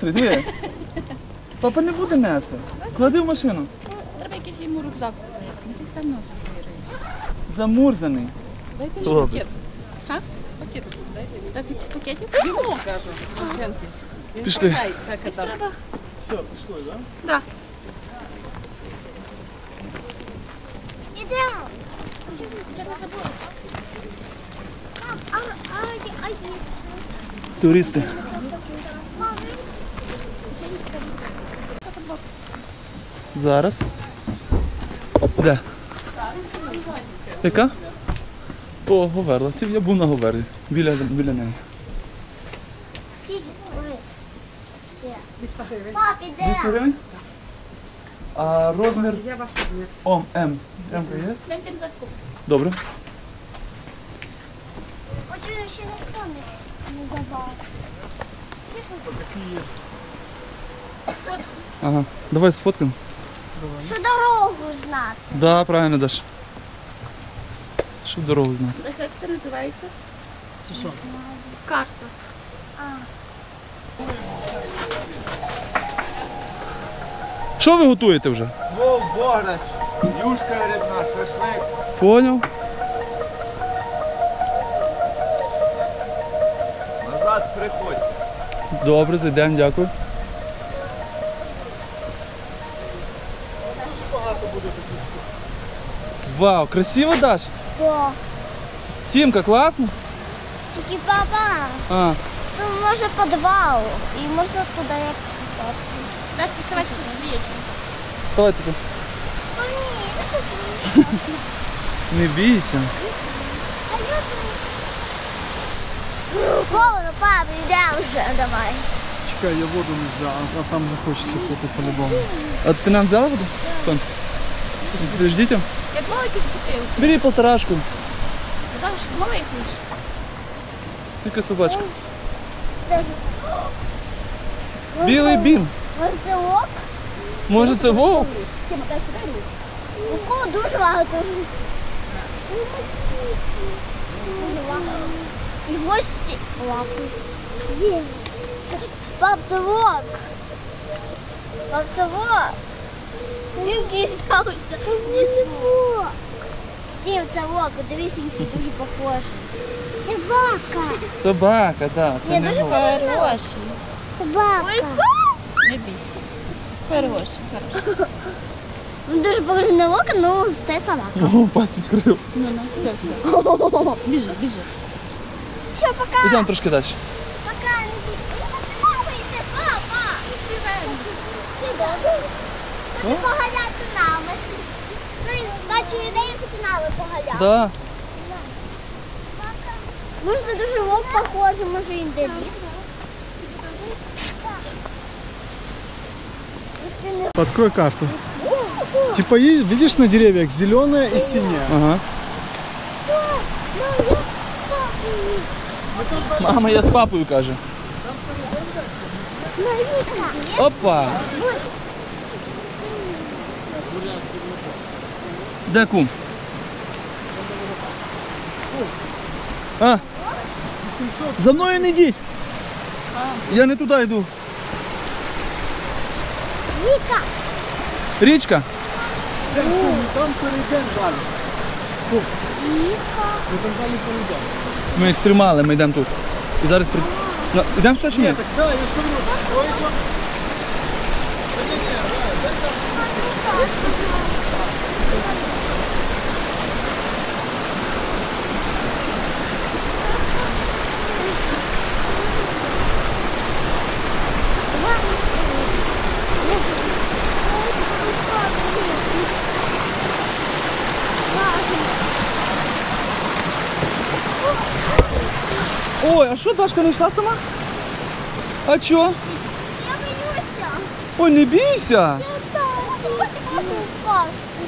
дві він хитрий, диви. Папа не буде нести. Клади в машину. Треба якийсь йому рюкзак купити. Нехай сам носить свої речі. Замурзаний. Дайте ж Хлопець. пакет. Ха? Пакет дайте. Дайте якийсь пакетик. Йому кажу. Пішли. Треба. Все, пішло, так? Да. Ідемо. Я не забула. Мам, а, а, а, є. Туристи. Зараз. Де? Яка? О, Говерла. Це я був на Говерлі. Біля, біля неї. Скільки стоїть? Ще. Пап, 200 гривень? А розмір? О, М. М є? Добре. Хочу ще ніхто не не давав. Ага. Давай сфоткаємо. Що дорогу знати. Да, правильно, Даш. Щоб дорогу знати. Як це називається? Це що? Карта. Що ви готуєте вже? Вов, бограч, юшка рибна, шашлик. Поняв? Назад приходь. Добре, зайдемо, дякую. Вау, красиво, Даш? Бо. Тімка, класно? Тільки папа. А, Тут можна підвал. І можна туди як попасти. Дашки, вставайте тут скриєчку. вставай тут. О, ні, не хочу. Не бійся. А я тут. Холодно, папа, йдемо вже, давай. Чекай, я воду не взяв, а там захочеться попити по-любому. А ти нам взяла воду? Сонце? Будеш дітям? Як мала якусь бутилку. Бери полторашку. Маленьку ж. Тільки собачка. Білий бім. Може це ок? Може це вовк? У кого дуже багато. І гості лапи. Пап, це. Пап. Стався. Це вок. Стів, це вок. Дивись, він дуже похожий. Собака. Собака, так. Це Ні, не дуже. Хороший. Собака. Не бійся. Хороший, хороший. Він дуже похожий на вок, ну це собака. О, пас відкрив. Ну, ну, все, все. Біжи, біжи. Все, пока. Йдемо трошки далі. Пока. Папа, йди, папа. Іде. Хочу поганяти нами. Ну, Бачу ідею, хочу нами поганяти. Да. Може, це дуже вовк похожий, може він де ліс. Открой карту. Типа, е- видишь на деревьях зеленое и синее. Ага. Мама, я з папою каже. Опа. Де кум? А, 800. за мною не йдіть. Я не туди йду. Віка. Річка. Там перейдем далі. Ми там далі перейдемо. Ми екстремали, ми йдемо тут. І зараз при... На- Йдемо сюди чи ні? Так, да, я ж говорю, строить вам. Ой, а що Дашка не йшла сама? А чо? Я боюся. Ой, не бійся. Я так, я хочу впасти.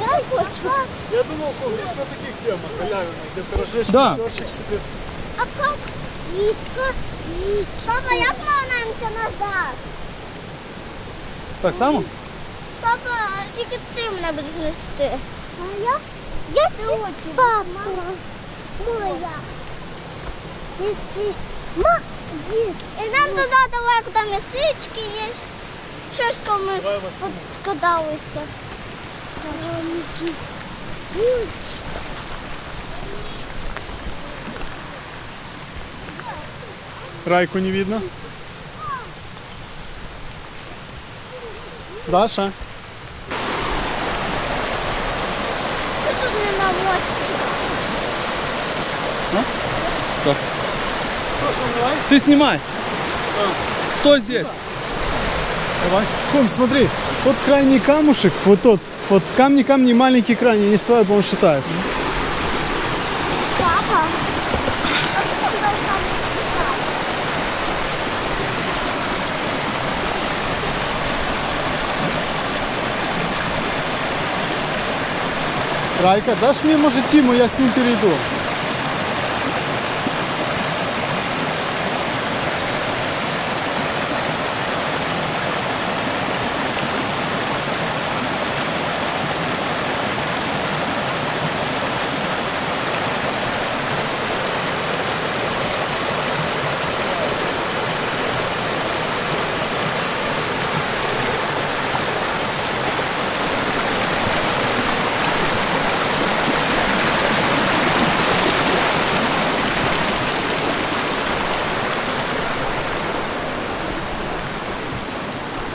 Я хочу. Я думал, помнишь, на таких темах, галявина, где ты рожешь Да. костерчик себе. А пап, Віка, Папа, як ми вернемося назад? Так само? Папа, тільки ти мене будеш нести. А я? Я ті, папа. Моя. Ці, ці. Ма. І нам туди далеко там місички є. Що ж то ми Василь. Райку не видно. Даша, мной? Ты снимай. Стой здесь. Давай. Ком, смотри, вот крайний камушек, вот тот, вот камни, камни, маленький крайний, не стоит, он считается. Папа. А? Райка, дашь мне, может, Тиму, я с ним перейду.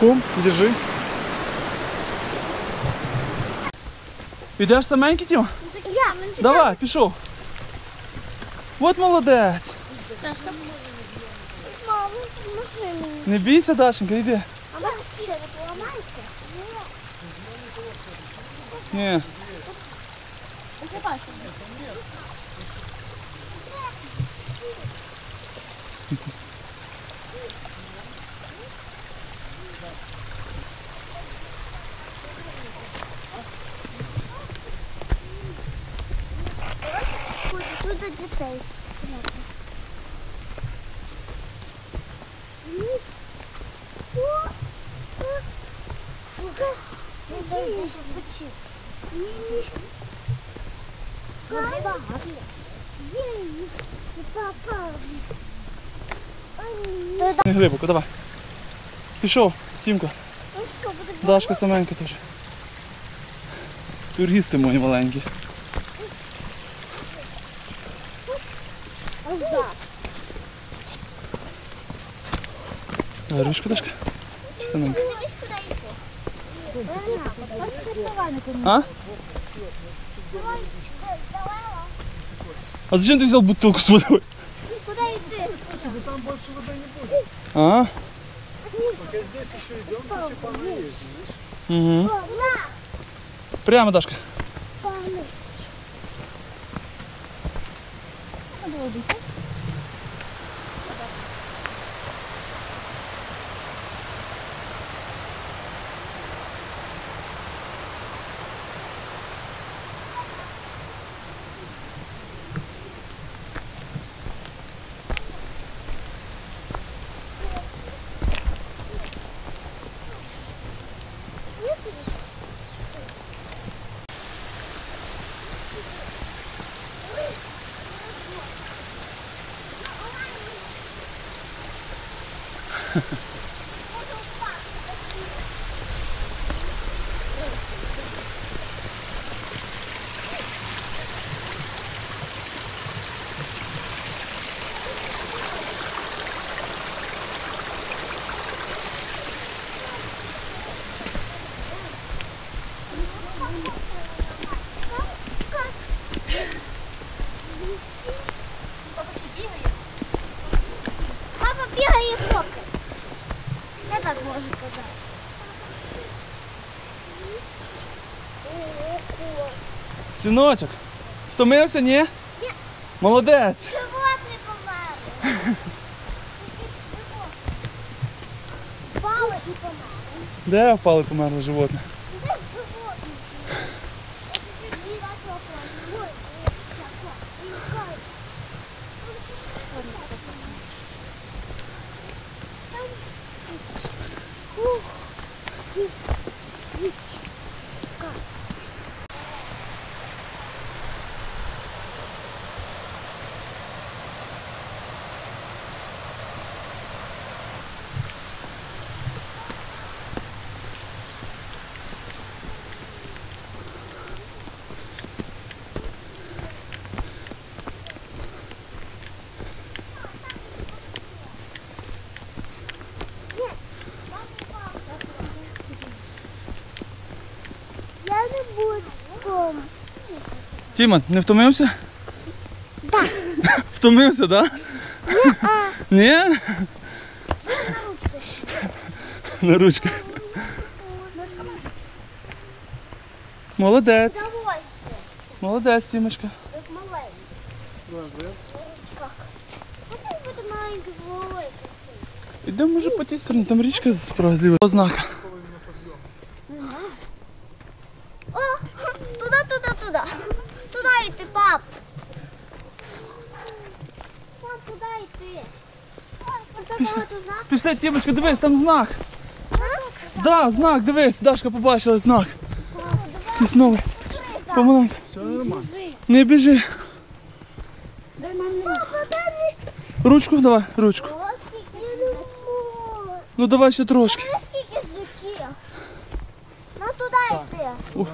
Кум, держи. Ідеш саменький, Тіма? Я. Давай, пішов. От молодець. Мама, машину. Не бійся, Дашенька, йди. А вас ще не поламається? Ні. Тут, Не глибоко, давай. Пішов, Тімко. Ну що, буде Дашка саменька теж. Тургісти мої маленькі. Ага. Давай, ручку, Дашка. Чи саменька? Дивись, куди йти. А? А зачем ты взял бутылку с водой? Да там больше воды не будет. А? Пока здесь еще идем, то типа мы ездим, видишь? Угу. Прямо, Дашка. Папа бігає і фоткає. Я так можу казати. Синочок, втомився, ні? Молодець. Животний помер. Впали і помер. Де впали померло животне? Де животний? Ні, вашого Тіма, не втомився? Так. Втомився, так? Ні? На ручках. Молодець. Давай. Молодець, Молодець, Тімочка. Як маленький. Маленький великий. Ідемо може по тій стороні, там річка справа зліва. Ознака. О, туди, туди, туди. Туди йти, пап. Пап, туди йти. Там Пішли. Пішли, Тімочка, дивись, там знак. Да, знак, дивись, Дашка побачила знак. Пісновий. Помаленьку. Все нормально. Не біжи. Ручку давай, ручку. Ну давай ще трошки. Ну туди йти.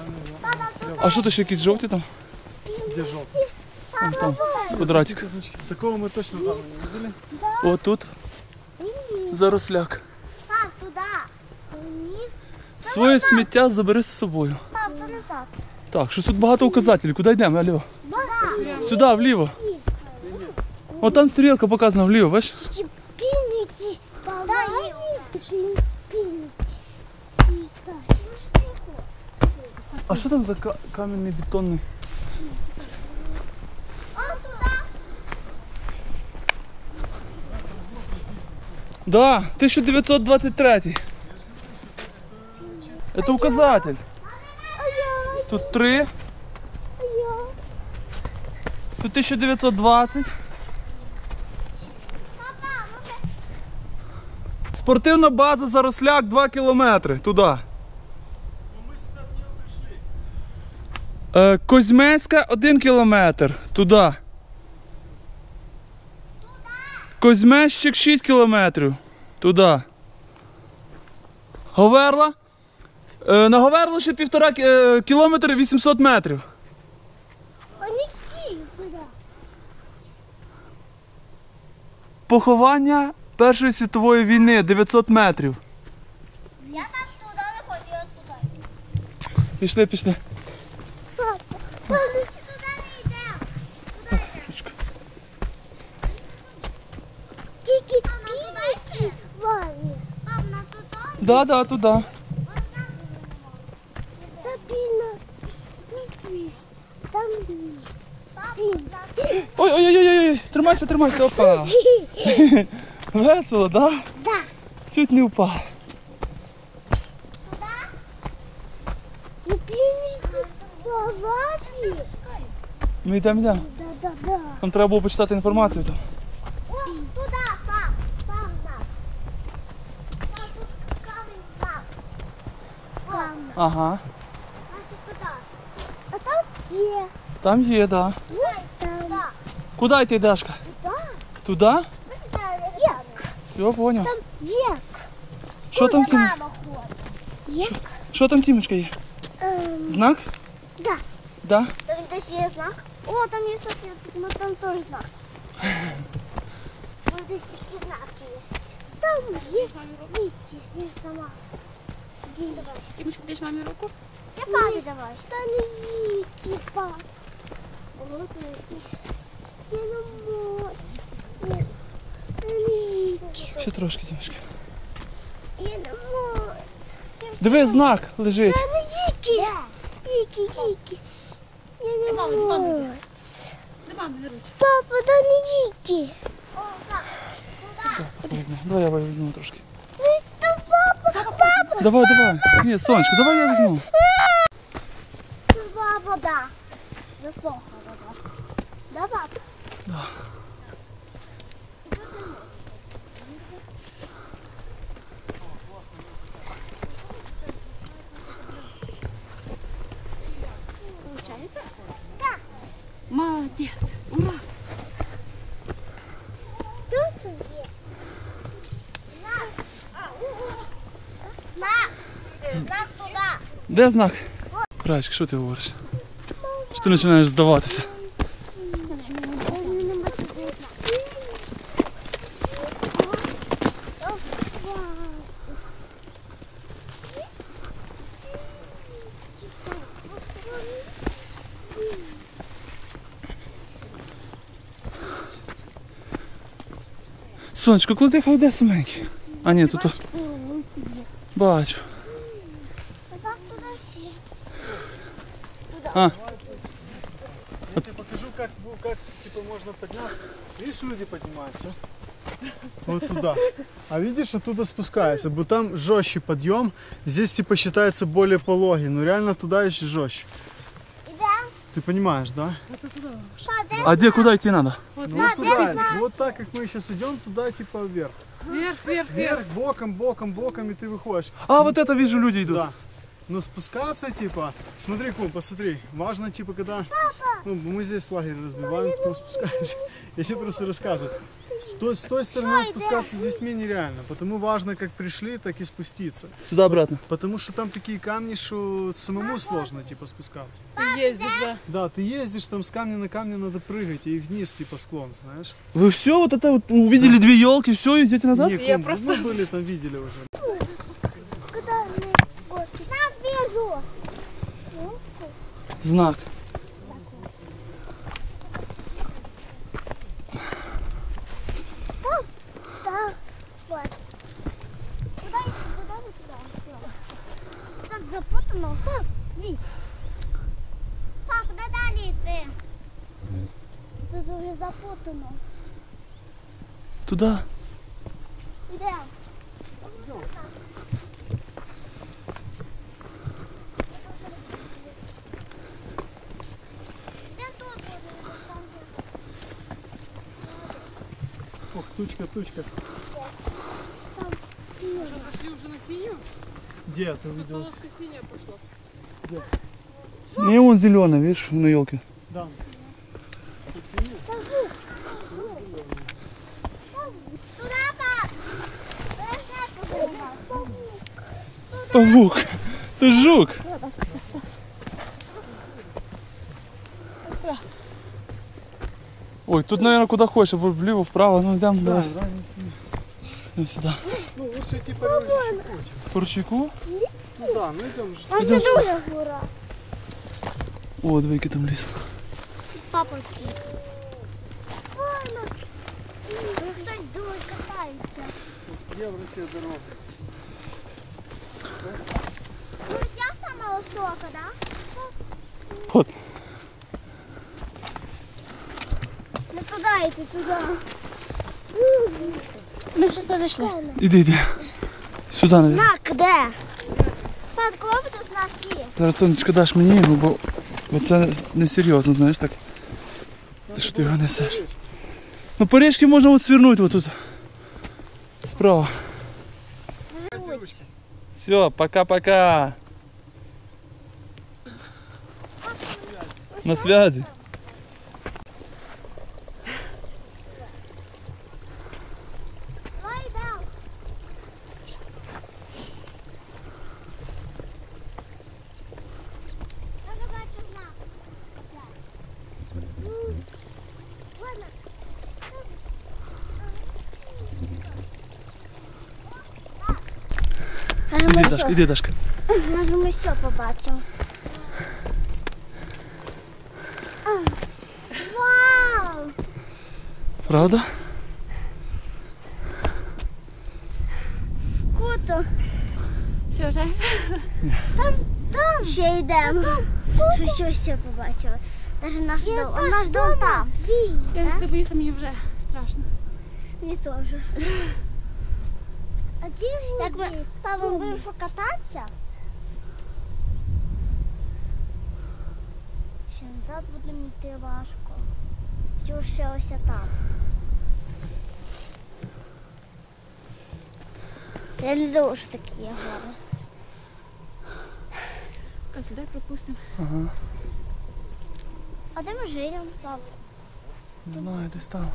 А що то ще якісь жовті там? Желтый? Вон там, туди. Квадратик. Такого мы точно давно не видели. О, тут заросляк. Пап, туди. Своє сміття забери з собою. Пап, це назад. Так, щось тут багато указателів. Куди йдемо, Алло? Да. Сюди, вліво. О, там стрілка показана вліво, бачиш? Пільниці. А що там за ка- кам'яний бетонний? А туди. Да, 1923. Это указатель. Тут три, тут 1920. Спортивна база Заросляк 2 кілометри. Туди. Е, Козьмецька 1 кілометр. Туди. Козьмещик 6 кілометрів. Туди. Говерла. Е, на Говерло ще півтора е, кілометри 800 метрів. Поховання Першої світової війни 900 метрів. Я там туди не хочу, я туди. Пішли, пішли. Да, да, туди. Та пільна. Там пільна. Ой, ой, ой, ой, ой, тримайся, тримайся, опа. Весело, да? Да. Чуть не впав. Ми йдемо, йдемо. Да. Нам треба було почитати інформацію. Там. Ага. Значить, туди. А там є. Там є, да. Там. Куди йти, Дашка? Туди? Є. Все, поняв. Там є. Що там, Тім? Мама ходить. Є? Що там, Тімочка, є? Ем, Знак? Да. Да? Там десь є знак. О, там є Софія, ну там теж знак. Ось десь такі знаки є. Там є. Віки, я сама. Тимочка, даешь маме руку? Я папі давай. Та не їдь, пап. Я не можу. Ще трошки, Тімочка. Я не можу. Диви, знак лежить. Та не їдь. Віки, Віки. Я не можу. Папа, да не. О, Давай я візьму трошки. Давай, давай. Ні, сонечко, давай я візьму. Була вода. Висока вода. Да, Де знак? Рачик, що ти говориш? Що ти починаєш здаватися? Сонечко, куди ти хай де саменький? А ні, тут... Бачу. А, Я тебе покажу, как, ну, как типа, можно подняться. Видишь, люди поднимаются. Вот туда. А видишь, оттуда спускается. Бо там жестче подъем. Здесь типа считается более пологий. Но реально туда еще жестче. Ты понимаешь, да? А де куди йти треба? Ну, вот туда. Вот так, как мы сейчас идем, туда типа вверх. Вверх, вверх, Вверх, боком, боком, боком, и ты выходишь. А, вот это вижу, люди йдуть. Да. Но спускаться, типа, смотри, кум, посмотри, важно, типа, когда, ну, мы здесь лагерь разбиваем, потом спускаемся. Я тебе просто рассказываю. С той, с той стороны спускаться с детьми нереально, потому важно, как пришли, так и спуститься. Сюди обратно. Потому что там такие камни, что самому сложно, типа, спускаться. Ты ездишь, да? Да, ты ездишь, там с камня на камня надо прыгать, и вниз, типа, склон, знаешь. Ви все вот это вот увидели две елки, все, идете назад? Не, Я просто- мы были там, видели уже. Куди ми? Горки. На, біжу. Знак. Так. Вот. Куди йти? Куди ми туди? Все Так запутано. Ха, Вій. Пап, куди далі йти? Тут вже запутано. Туди. Ідемо. Тучка, тучка. Что, зашли уже на синюю? Где ты увидел? Полоска синяя пошла. Не, он зеленый, видишь, на елке. Да. Павук. Ты жук. Ой, тут, наверное, куда хочешь, або вліво, вправо, ну йдемо, Да, давай, разницы. йдемо сюди. Ну, лучше ручей путь. По ручейку? Ну да, ну идем. Там це дуже гора. О, диви, який там ліс. Папа такий. Файно. Ну, Хтось дуже катається. Где в руке дорога? Ну, я сама висока, да? От. Не туди йти, туди. Ми щось не зайшли. Іди, іди. Сюди, наверное. Знак де? Пап, коли буде знак є? Зараз Тонечка даш мені його, бо, бо це несерйозно, знаєш так. Ти що ти його несеш? Ну по річці можна от свернути отут. Справа. Все, пока-пока. На связи. Іди, Дашка, може ми все побачимо. Вау! Правда? Круто! Все, вже? Там, там. Ще йдемо. Що ще все побачили. Даже наш дом, он наш дом там. Я з тобою мені вже страшно. Мені теж. А Як ми папа будемо що кататися? Ще назад будемо йти важко. Чого ще ось там. Я не думаю, що такі є гори. А сюди пропустимо. Ага. А де ми живемо, пап? Не знаю, десь там.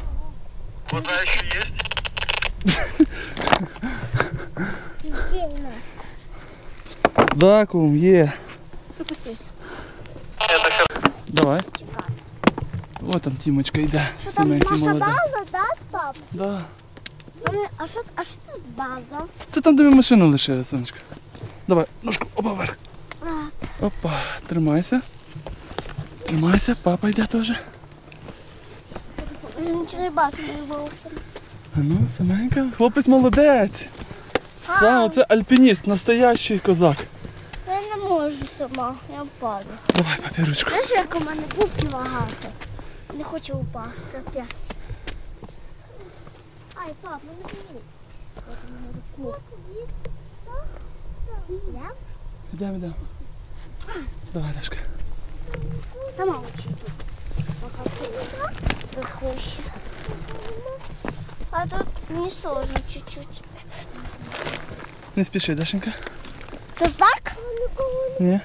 Піздільно. Да, кум, є. Пропусти. Давай. О, там Тімочка йде. Що там Сімейки наша молодець. база, так, пап? Да. Ми- А що, а що це база? Це там, де ми машину лишили, сонечко. Давай, ножку, опа, вверх. А, Опа, тримайся. Тримайся, папа йде теж. я нічого не бачу, не вився. А ну, саменька. Хлопець молодець. Сам, це альпініст, настоящий козак. Я не можу сама, я впаду. Давай, папі, ручку. Знаєш, як у мене кубки багато. Не хочу упасти опять. Ай, пап, мене не руку. Йдемо, йдемо. Давай, Дашка. сама хочу тут. Пока ти захочеш. А тут мені сложно чуть-чуть. Не спіши, Дашенька. Це знак? Ні.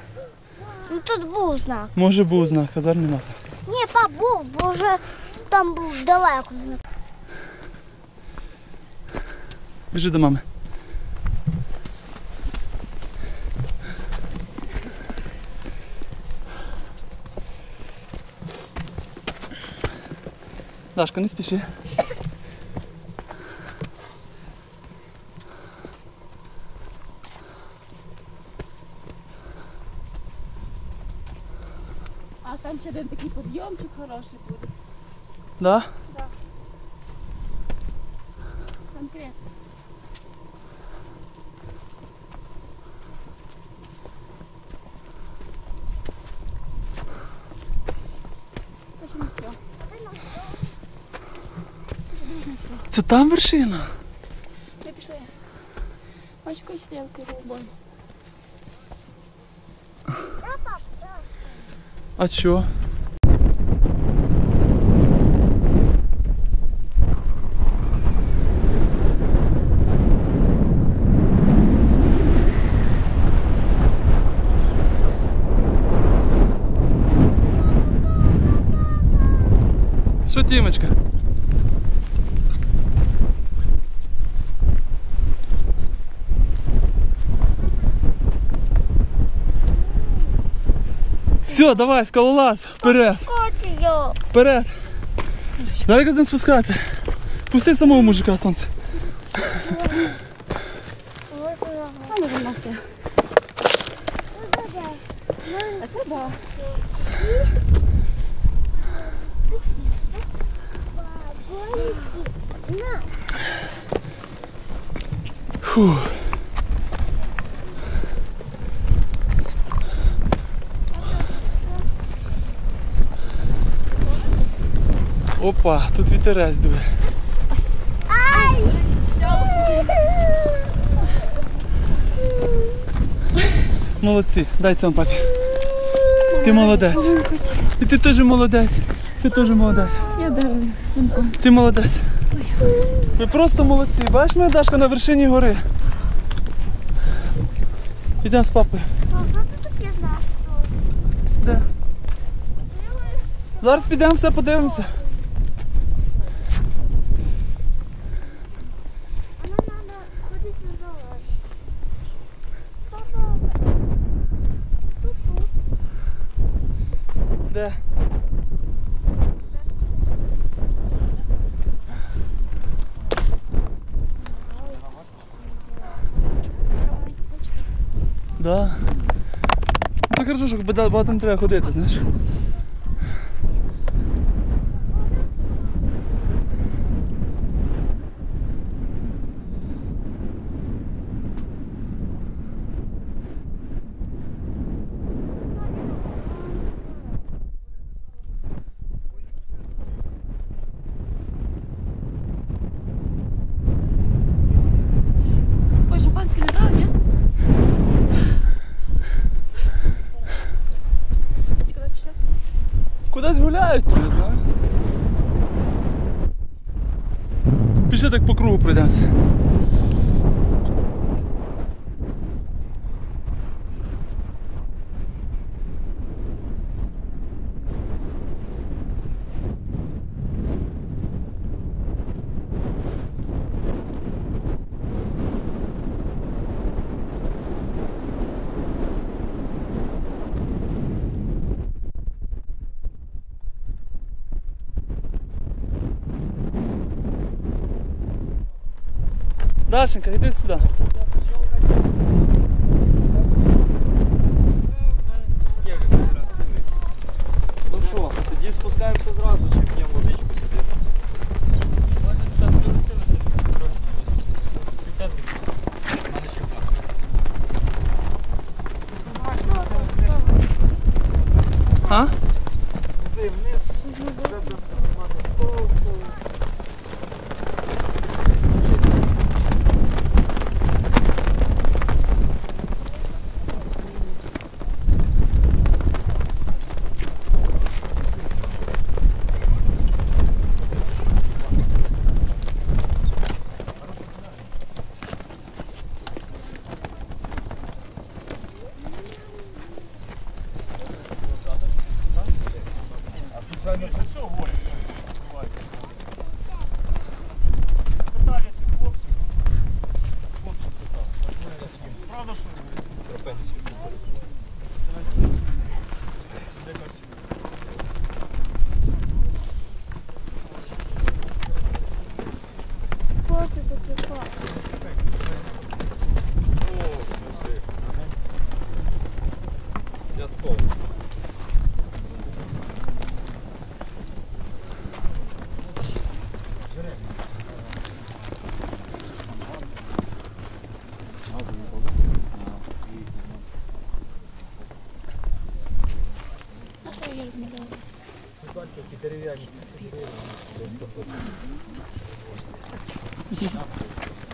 Ну тут був знак. Може був знак, а зараз нема знаку. Ні, пап, був, бо вже там був далеко знак. Біжи до мами. Дашка, не спіши. Там ще один такий підйомчик хороший буде. Да? Конкретно. Це ще не все. Це там вершина. Ми пішли. Ось якоюсь стрілкою голубою. А чо? Що, Тімочка? Все, давай, скалолаз, вперед, вперед. Давай ним спускатися. Пусти самого мужика, сонце. А може в нас є. А це да. На. Фу. Опа, тут вітерець дує. Ай! Молодці, дай цьому папі. Ти молодець. І ти теж молодець. Ти теж молодець. Я сумку. Ти молодець. Ви просто молодці. Бачиш, моя Дашка на вершині гори. Йдемо з папою. Де? Зараз підемо все подивимося. vetëm tre kodetës, nësh. Так по Дашенька, іди сюди. Ну що, тоді спускаємося зразу, чи п'ємо водичку сюди.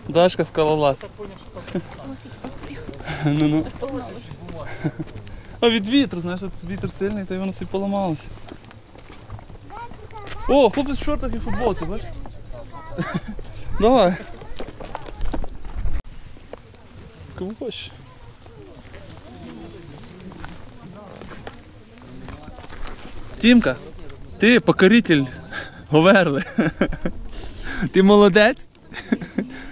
Дашка скалолаз. Ну ну. А від вітру, знаєш, от вітер сильний, то воно все поламалося. О, хлопець в шортах і футболці, бачиш? Давай. Кому хочеш. Тімка, ти покоритель Говерли. Ти молодець.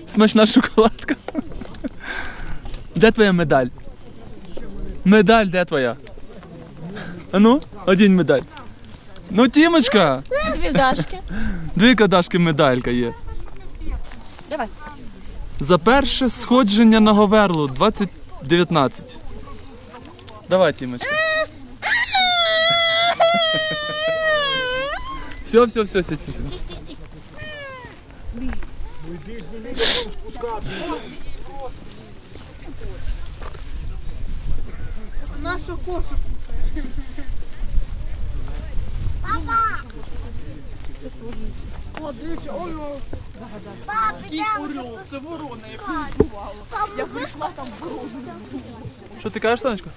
Смачна шоколадка. Де твоя медаль? Медаль де твоя? А ну, одінь медаль. Ну, Тімочка! Дві дашки. Дві кадашки медалька є. Давай. За перше сходження на Говерлу 2019. Давай, Тімочка. Все, все, все, все, Тімочка. Стій, стій, стій. Нашу кошу. О, дивіться, ой, ой. Папа, Який орел, це ворона, як бувало. Я прийшла там грузно. Що ти кажеш, Сонечко?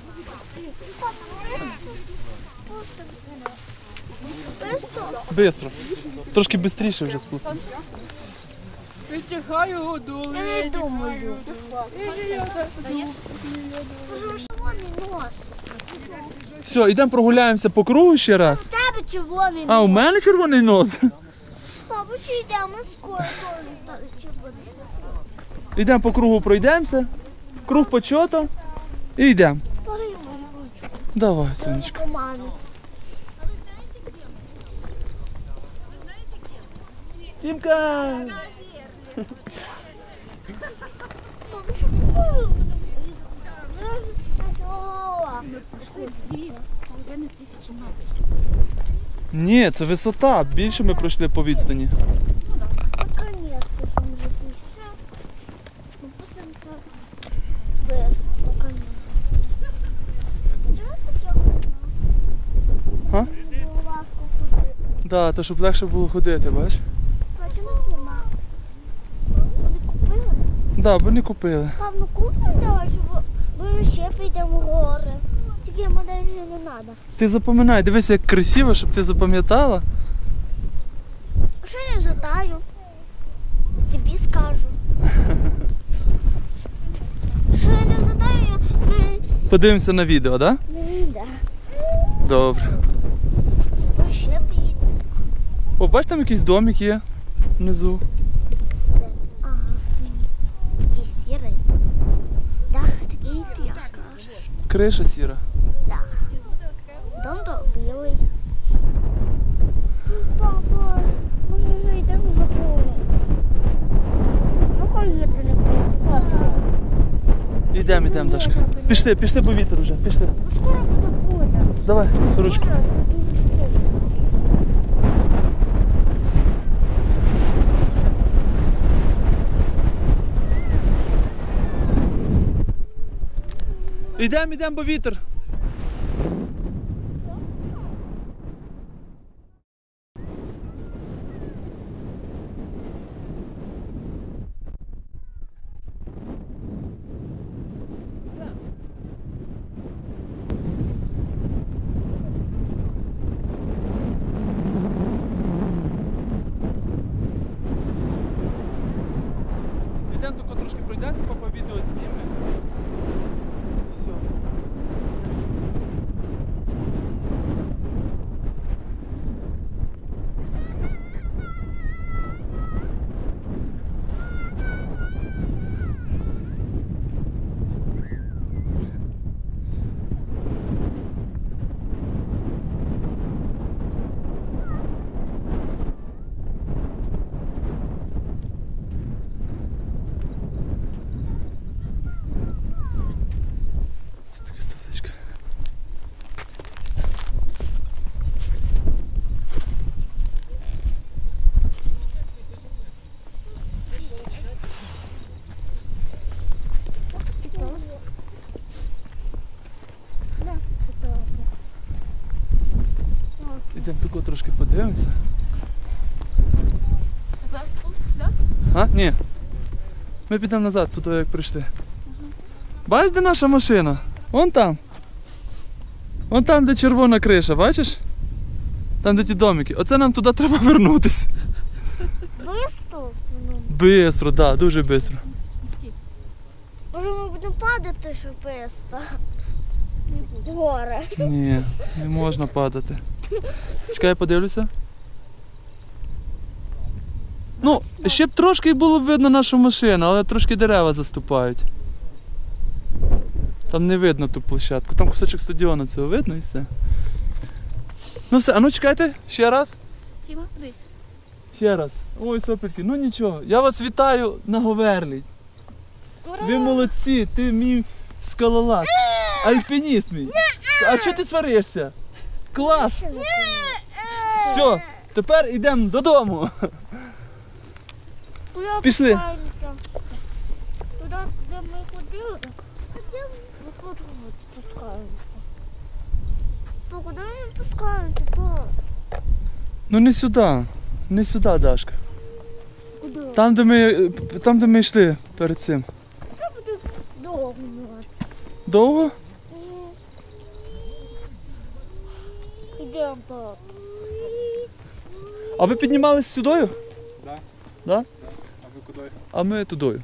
Бистро. Трошки швидше вже спустимося. Витягаю году. Я не думаю. Червоний нос. Все, йдемо прогуляємося по кругу ще раз. В тебе червоний А, у нос. мене червоний нос. Папа, чи йдемо скоро теж стане червоний. Йдемо по кругу, пройдемося. Круг почото. І йдемо. Давай, сонечко. Метрів. Ні, це висота. Більше ми пройшли по відстані. Важко ходити. Да, то щоб легше було ходити, бачиш? А чому знімати? Вони купили? Да, бо не купили. Певно, купимо давай, щоб ми ще підемо в гори. Тільки модель вже не треба. Ти запам'ятай, дивись, як красиво, щоб ти запам'ятала. Що я жадаю? Тобі скажу. Що я не задаю, я Подивимося на відео, да? не йде. Добре. Ми ще поїдемо. О, бачиш, там якийсь домик є внизу. Ага. Такий сірий. Да, такий ти як кажеш. Криша сіра. Да. Дом то білий. Папа, може вже йдемо в школу. Ну, коли я прилетаю. Йдемо, йдемо, Дашка. Пішли, пішли, бо вітер уже. Пішли. Скоро буде буде. Давай, ручку. Йдемо, йдемо, бо вітер. Ми підемо назад, туди як прийшли. Бачиш, де наша машина? Вон там. Вон там, де червона криша, бачиш? Там, де ті домики. Оце нам туди треба вернутися. Бистро? Бистро, так, да, дуже бистро. Може ми будемо падати, що писто? Горе. Ні, не можна падати. Чекай, я подивлюся. Ну, ще б трошки було б видно нашу машину, але трошки дерева заступають. Там не видно ту площадку. Там кусочок стадіону цього видно і все. Ну все, а ну чекайте, ще раз. Тіма, дивись. Ще раз. Ой, сопельки, ну нічого. Я вас вітаю на Говерлі. Ви молодці, ти мій скалолаз. Альпініст мій. А чого ти сваришся? Клас! Все, тепер йдемо додому. Пішли. Туди, де ми ходили? Ми от спускаємося. Ну куди ми спускаємося? То? Ну не сюди. Не сюди, Дашка. Куди? Там, де ми, там, де ми йшли перед цим. Довго мати. Довго? Ідемо так. А ви піднімались сюдою? Да. Да? А? А ми тудою.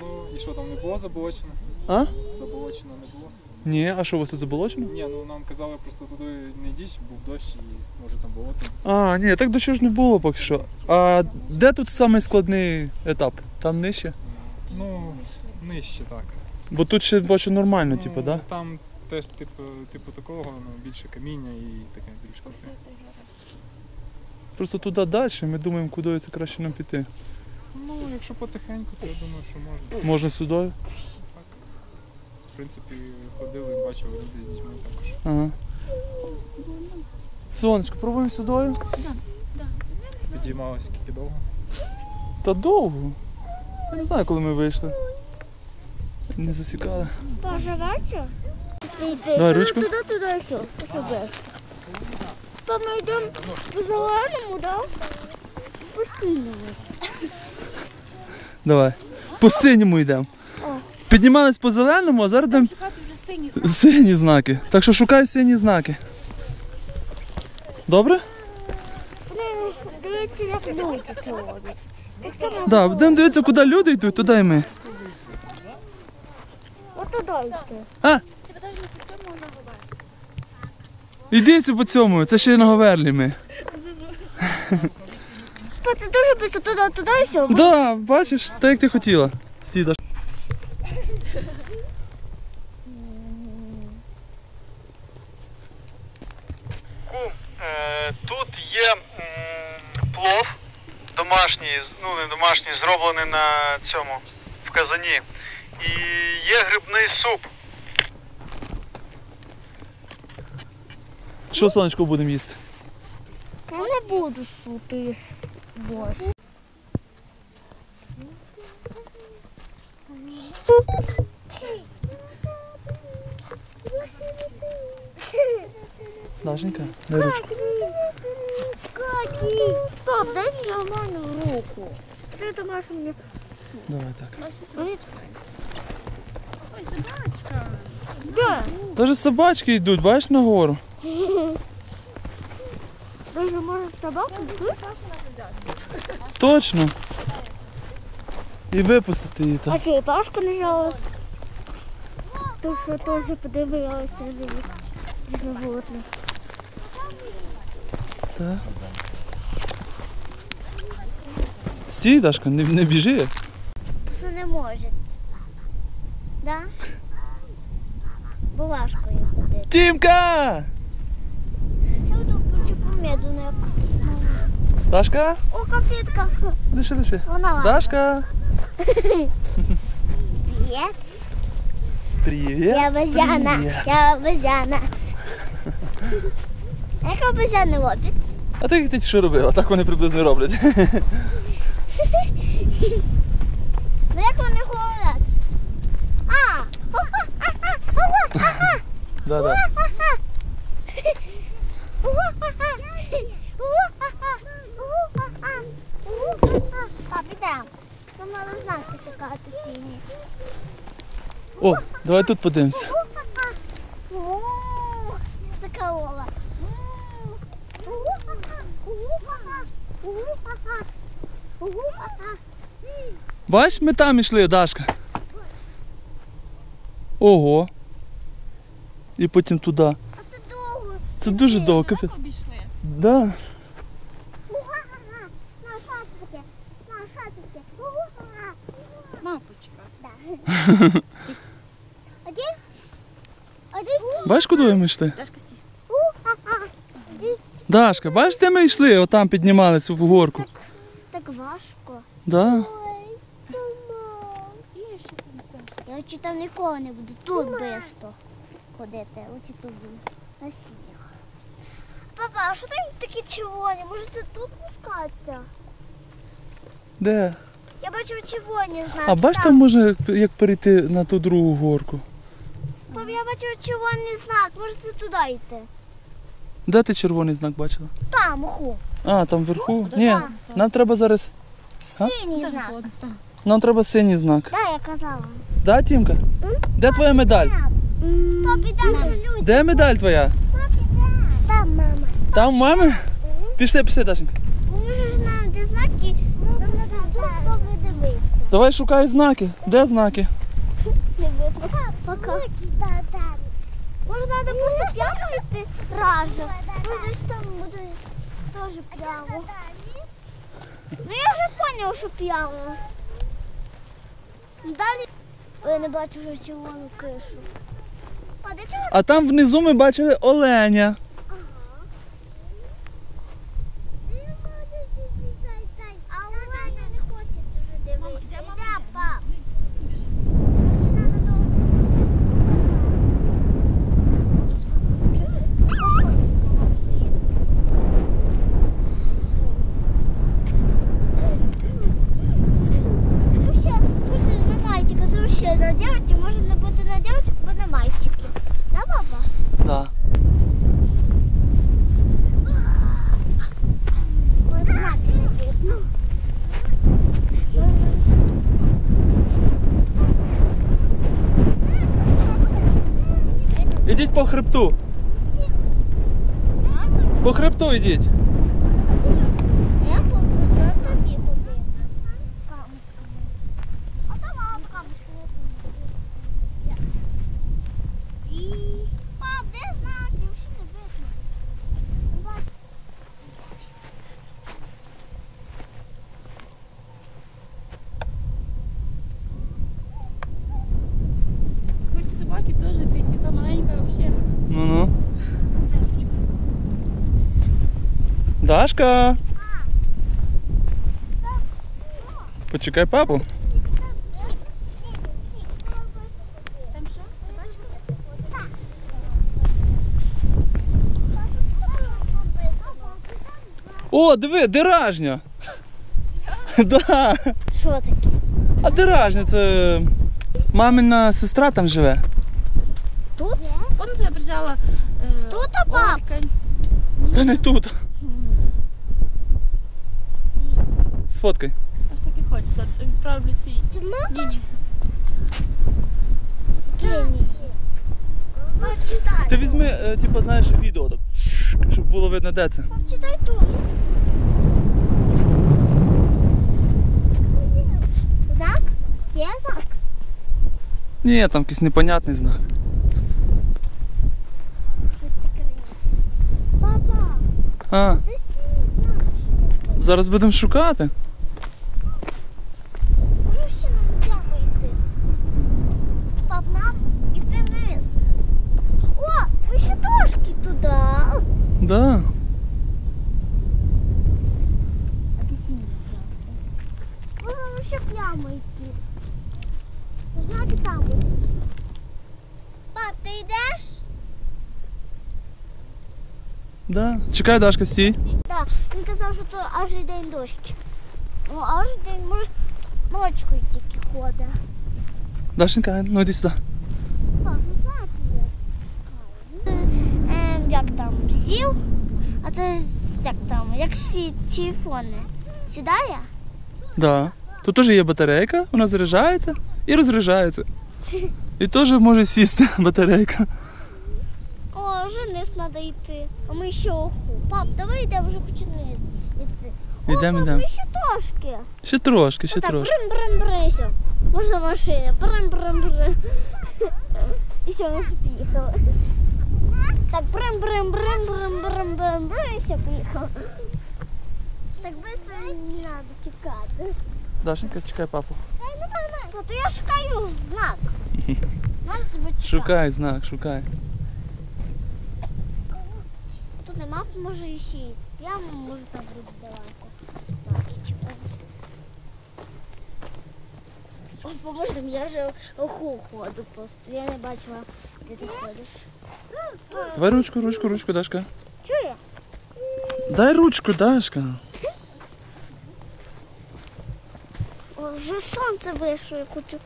Ну і що там не було заболочено? А? Заболочено не було. Ні, а що у вас тут заболочено? Ні, ну нам казали просто туди не йдіть, був дощ і може там болото. А, ні, так дощу ж не було поки що. А де тут самий складний етап? Там нижче? Ну, нижче так. Бо тут ще бачу нормально, ну, типу, да? Там теж типу, типу такого, ну, більше каміння і таке більш круте. Просто туди далі, ми думаємо, куди це краще нам піти. Ну, якщо потихеньку, то я думаю, що можна. Можна сюди? В принципі, ходили, бачили люди з дітьми також. Ага. Сонечко, пробуємо сюди? Підіймалися скільки довго. Та довго. Я не знаю, коли ми вийшли. Не засікали. Поживача? Давай ручку. Туди, туди. Все. То ми йдемо по зеленому, да? По синьому. Давай. По синьому йдемо. Піднімались по зеленому, а зараз йдемо Шукати вже сині сині знаки. Так що шукай сині знаки. Добре? Дивіться, як люди Да, будемо дивитися, куди люди йдуть, туди і ми. Отуди йти. Губати. Іди по цьому, це ще й на Говерлі ми. Та Це дуже близько туди, туди і все. Да, бачиш, так як ти хотіла. Сіда. Е, Тут є плов домашній, ну не домашній, зроблений на цьому в казані. І є грибний суп. Що сонечко будемо їсти? Я не буду супи. Боже. Дашенька, дай ручку. Каті. Пап, дай мені нормальну руку. Ти думаєш мені. Давай так. Ой, собачка. Де? Даже собачки йдуть, бачиш нагору. Даже може собаку? Точно. І випустити її А там. черепашка лежала. То що теж подивилася на них. Животних. Так. Стій, Дашка, не, не біжи. Що не може. Да? Бо важко їх ходити. Тімка! Я тут почепу медленно, як. Дашка? О, конфетка. Лиши, лиши. Вона ладно. Дашка! Привіт. Привет. Я обезьяна. Я обезьяна. Як обезьяни роблять? А так як ти що робила? Так вони приблизно роблять. Ну як вони говорять? А! Да, да. Пап, ідемо. Ми мали знаки шукати сіні. О, давай тут подивимося. Заколола. Бач, ми там ішли, Дашка. Ого. І потім туди. А це довго. Це дуже довго, капець. Обійшли. Да. Мапочка. Один? Один? Бачиш, куди ми йшли? Дашка. Бачиш, де ми йшли? Отам піднімалися в горку. Так важко. Да. Ой, там теж. Я очі там ніколи не буду. Тут бисто ходити. Очі тут буду. На сніг. Папа, а що там такі червоні? Може це тут пускатися? Де? Я бачив червоні знаки. А бач, там може як перейти на ту другу горку. Пап, я бачив червоний знак. Може це туди йти? Де ти червоний знак бачила? Там, уху. А, там вверху? Ні, там? нам треба зараз. А? Синій знак. Нам треба синій знак. Да, я казала. Да, Тімка? Де твоя медаль? Папі, там же люди. Де медаль твоя? Там мама. Там у мами? Пішли, пішли, Дашенька. Ми ж знаємо, де знаки. Нам треба дивитися. Давай шукай знаки. Де знаки? Пока. Може, треба просто прямо йти разом. Ну, десь там буде теж прямо. Ну, я вже зрозумів, що прямо. Далі я не бачу вже червону кишу. А там внизу ми бачили оленя. А у мене не хочеться вже дивитися. Йде, пап. на мальчика, це ще на дівчинку, може не бути на дівчинку, бо на мальчики. Да, папа? Да. Ой, знаки не видно. Ідіть по хребту. По хребту йдіть. Я тут буду, на тобі туди. А там мамка І... Пап, де знаки? Вже не видно. Бачу. Хоч собаки теж бідні, та маленька взагалі. Ну-ну. Дашка. Почекай папу. Там що? О, диви, диражня. Да. Що таке? А диражня це мамина сестра там живе. Тут? Помните, я приїжджала е, Тут, а, пап? Та не тут. Сфоткай. Аж так і хочеться. Відправлю ці. Ні, ні. Читай. Ти візьми, е, типу, знаєш, відео так, щоб було видно, де це. Читай тут. Знак? Є знак? Ні, там якийсь непонятний знак. Папа, А, зараз будемо шукати. Може ще нам прямо йти? Пап, нам іти вниз. О, ми ще трошки туди. Да. А де сінь Можемо ще прямо йти. Знаки там будуть. Пап, ти йдеш? Да. Чекай, Дашка, стій. Так, він казав, що то аж день дощ. Ну, аж день, може, ночкою тільки ходить. Дашенька, ну йди сюди. Ну знаєте? Ем, як там сів, а це як там, як всі телефони. Сідає? Да. Тут теж є батарейка, вона заряджається і розряджається. І теж може сісти батарейка. Треба йти. А ми ще оху. Пап, давай йдемо вже вниз йти. Йдемо, йдемо. ще трошки. Ще трошки, ще Отак, трошки. брим брим. Можна машина. Брим брим брим. І все, ми вже поїхали. Так, брим брим брим брим брим брим брим і все, поїхали. Так швидко не треба тікати. Дашенька, чекай папу. Ну, то я шукаю знак. Надо тебе чекати. Шукай знак, шукай. Нема, може і ще. й Прямо можу там буде давати. знаки, чекай. О, поможи я вже оху ходу просто. Я не бачила, де ти ходиш. Давай ручку, ручку, ручку, Дашка. Чує? Дай ручку, Дашка. О, вже сонце вийшло, я хочу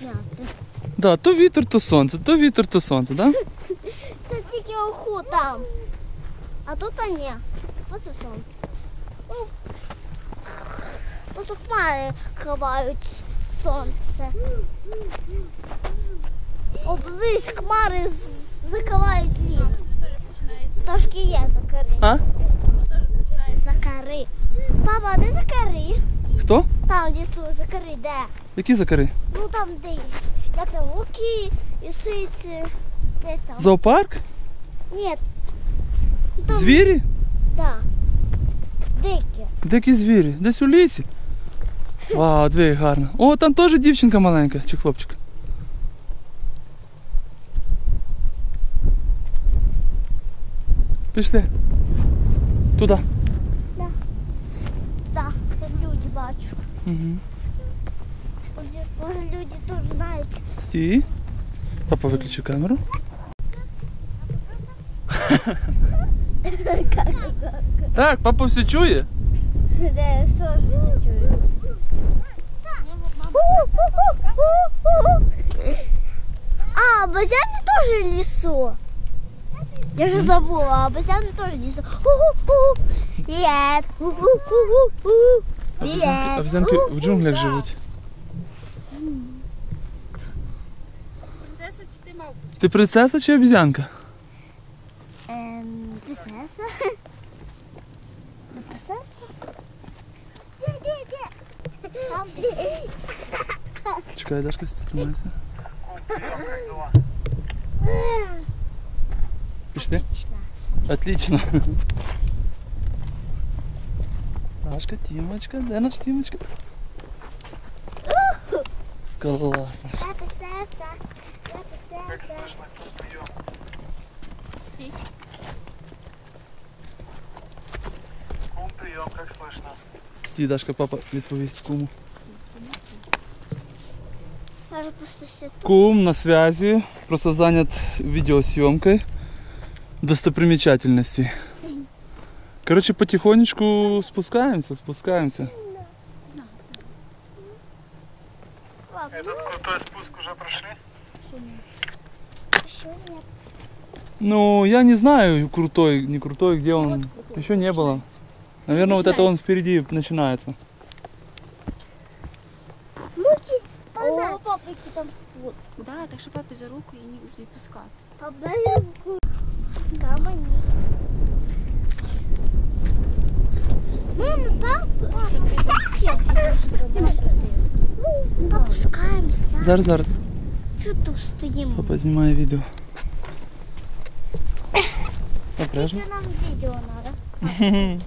зняти. Да, то вітер, то сонце, то вітер, то сонце, да? Це тільки оху там. А тут а ні. Ось і сонце. О. Ось хмари ховають сонце. О, дивись, хмари з- закривають ліс. Трошки є закари. А? Закари. Папа, а де закари? Хто? Там лісу закари, де? Які закари? Ну там де. Як там луки і сиці. Десь там. Зоопарк? Ні. Звірі? Да. Дикі. Дикі звірі, десь у лісі. Вау, диви, гарно. О, там теж дівчинка маленька чи хлопчик. Пішли. Туди. Так, там люди бачу. Угу. Може люди тут знають. Стій. Папа виключи камеру. Так, папа все чує. Де теж все чують. А, обезьяны тоже лесу. Я уже забыла, обезьяны тоже лесу. Привет. Обезьянки, обезьянки в джунглях чи ти мавпа? Ти принцеса чи обезьянка? Эм, принцесса. Ну, принцесса? Где, где, где? Там. Чекай, Дашка, стримайся. Пішли? Отлично. Дашка, Тімочка, де наш Тімочка? Скалолазна. Я принцесса. Я принцесса. Стій. Кум, прийом, як слышно? Стій, Дашка, папа відповість куму. Кум на связи, просто занят видеосъемкой достопримечательностей. Короче, потихонечку спускаемся, спускаемся. Этот крутой спуск уже прошли? Еще нет. Ну, я не знаю, крутой, не крутой, где он. Еще не было. Наверное, вот это он впереди начинается. О, папа, які там вот. Да, так що папі за руку і не відпускати. Пап, дай руку. Там они. Мама, папа. Ну, Зараз, зараз. Что тут стоим? Папа знімає відео. Обережно. Нам видео надо.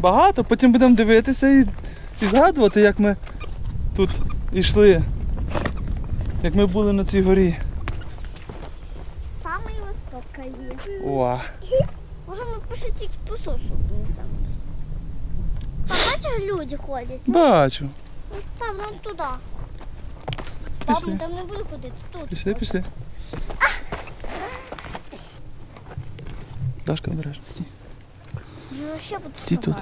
Багато, потім будемо дивитися і, і згадувати, як ми тут йшли. Як ми були на цій горі. Самый высокий. О, Може ми пишете по сосу внесемо. Там бачиш, люди ходять. бачу. Там, нам туди. Пап, Пішли. там не буду ходити. Тут. Пішли, пішли. Дашка, обережно, стій. Вже буде Стій тут.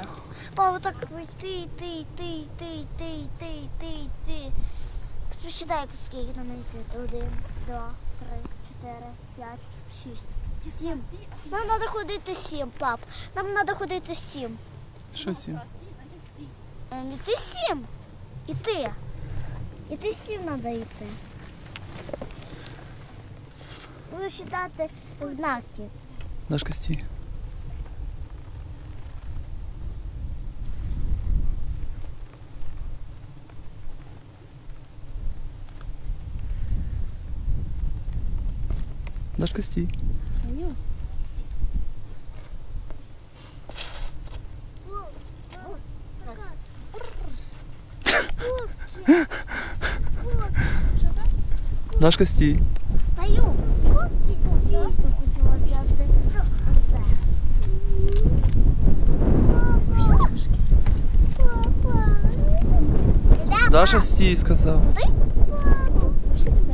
Папа, так йти, йти, йти, йти, йти, йти, йти, йти. Посчитай, скільки нам йти. Один, два, три, чотири, п'ять, шість. Сім. Нам треба ходити сім, пап. Нам треба ходити сім. Що сім? Ем, І ти сім. І ти. І ти сім треба йти. Буду читати знаки. Дашка, стій. Дашка, стій. Дашка, стій. Стою. Я хотіла взяти оце. Папа. Даша, стій, сказав.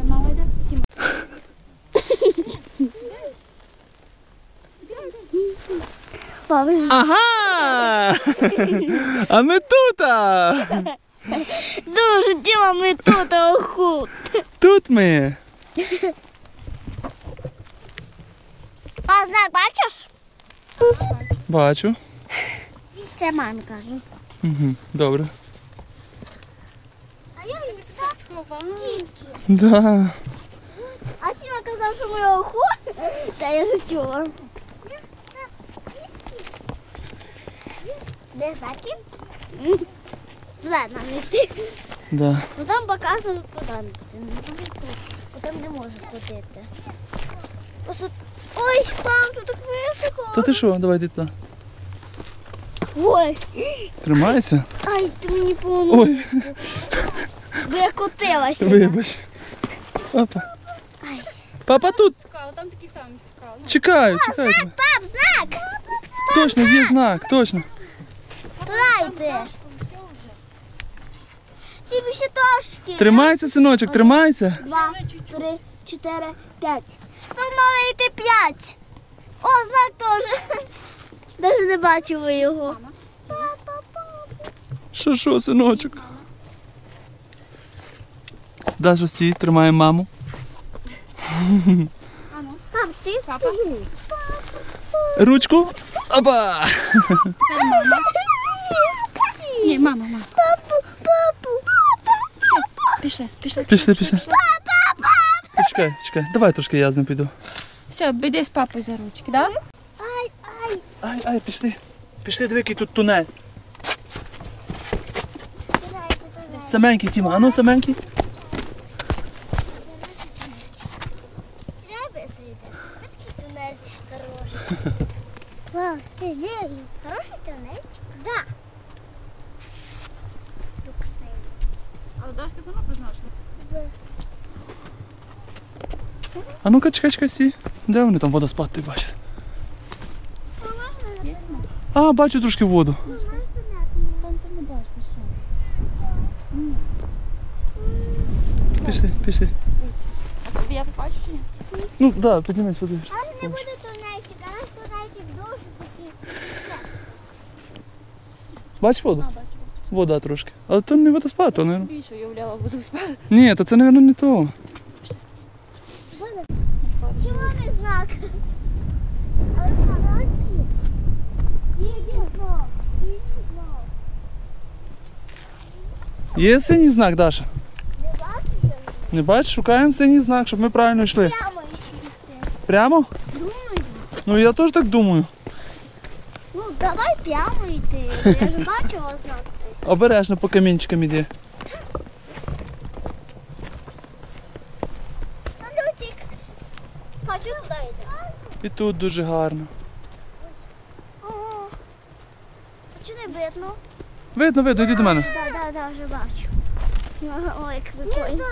Мама йде. Тіма. Папа, Ага! А ми тут! дуже Діма, ми тут оху. Тут ми. А знак бачиш? Бачу. Це мамі каже. Угу. Добре. А я її сховала. Тільки. Да. А Тіма казав, що ми оху. Та я жартую. Де знаки? М. Туди нам йти. Да. Ну там показано туди не буде. Не може тут. Бо там не може ходити. Ось тут- Ой, мам, тут так високо. То ти що? Давай йди туди. Ой, Тримайся. ай, ти мені помог. Ой, Бо я котилася. вибач. Папа. Папа тут. Скали, там такі самі скали. Чекаю, чекаю. тебе. Пап, знак! Точно, є знак, точно. Туди йди. Ці трошки. Тримайся, синочок, тримайся. Два, три, чотири, п'ять. Нам мали йти п'ять. О, знак теж. Навіть не бачимо його. Що, що, синочок? Даша, стій, тримаємо маму. Пап, ти. Ручку. Опа! Ні, мама, мама. Папу, папу. Пішли, пішли. Пішли, пішли. Чекай, чекай. Давай трошки я з ним піду. Все, біди з папою за ручки, да? Ай, ай. Ай, ай, пішли. Пішли, диви, який тут тунель. Саменький, Тіма, а ну саменький. Тебе сидить. Такий тунель хороший. Пап, ти де? Хороший тунельчик? Да. Люксей. Але Дашка сама признала, що А ну-ка, чекай. Де вони там водоспад той бачать? А, бачу трошки воду. ти. Пішли, пішли. А тобі я побачу чи ні? Ну, так, да, піднімись, подивишся. А не буде тунельчик, а тунельчик дуже такий. Бачиш воду? А, бачу. Вода трошки. Але то не водоспад, то, не. Більше уявляла, спати. Ні, то це, мабуть, не то. Червоний знак. А знаки? Є знак. Є знак. Є синій знак, Даша. Не бачиш? Не бачиш, шукаємо синій знак, щоб ми правильно йшли. Прямо йти. Прямо? Думаю. Ну я теж так думаю. Ну, давай прямо йти. Я ж бачила знак десь. Обережно по камінчикам іди. Салютик. Хочу туди йти. І тут дуже гарно. О, А чи не видно? Видно, видно, йди до мене. Так, так, бачу. Ой, як прикольно.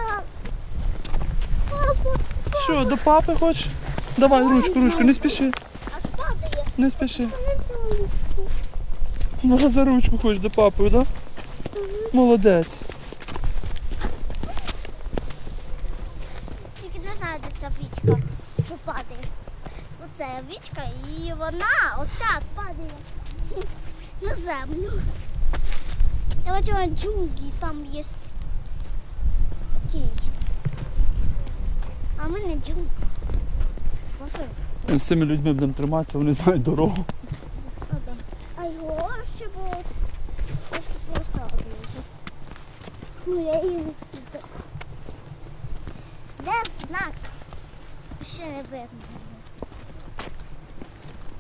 Що, до папи хочеш? Давай ручку, ручку, не спіши. Не спіши. Може за ручку хочеш до папи, так? Да? Молодець. Тільки не знаю, де ця вічка, що падає. Оце вічка і вона отак падає на землю. Я бачила джунглі, там є кій. А ми не джунглі. Просто З цими людьми будемо триматися, вони знають дорогу. А його ще було трошки поставити. Ну, я її. Де знак? Ще не видно.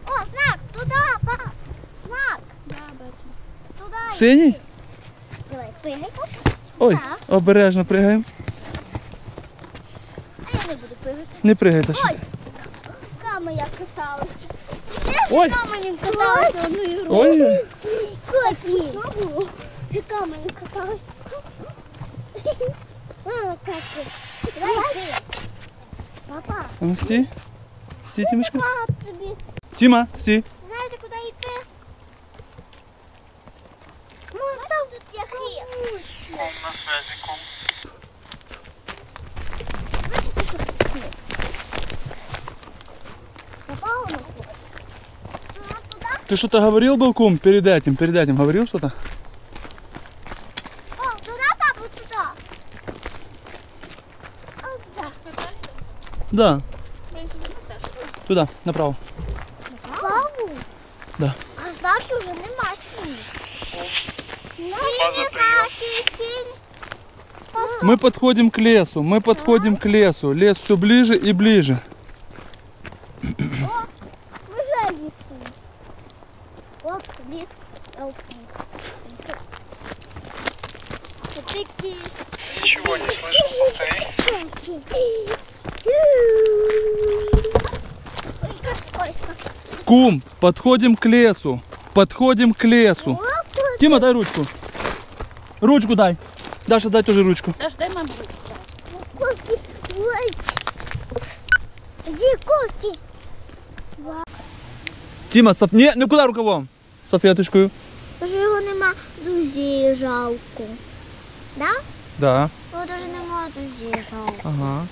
О, знак! Туди, па! Знак! Да, бачу. Туди. Синій? Пригай. Ой, Так. обережно пригаємо. А я не буду пригати. Не пригайте ще. Ой! Каменя каталася. Ой, Каменем каталася одною рукою. ой. Так смішно було. Каталася. Мама, как Давай, Папа, А ну стій. Стій, Тімочка. тобі Тіма, стій. на хліб? Туди, туди. Ты что-то говорил, был кум, перед этим, перед этим говорил что-то? О, туди, папа, туди. О, да. Да. Туда, направо. Паву? Да. А знаків вже нема синіх. Сині База знаки, сині. Мы подходим к лесу, мы подходим к лесу. Лес все ближе и ближе. Вже лісу. От ліс. Окей. Це такі. Нічого не слышу, повтори. Ой, як скользко. Кум, подходим к лесу. Подходим к лесу. Тима, дай ручку. Ручку дай. Даша, дай тоже ручку. Даш, дай. Коки. Ой. Іди, коки. Тима, соф... Не, ну куда рукавом? Салфеточкою. Вже його нема друзей жалко. Да? Да. Його даже нема друзей жалко. Ага.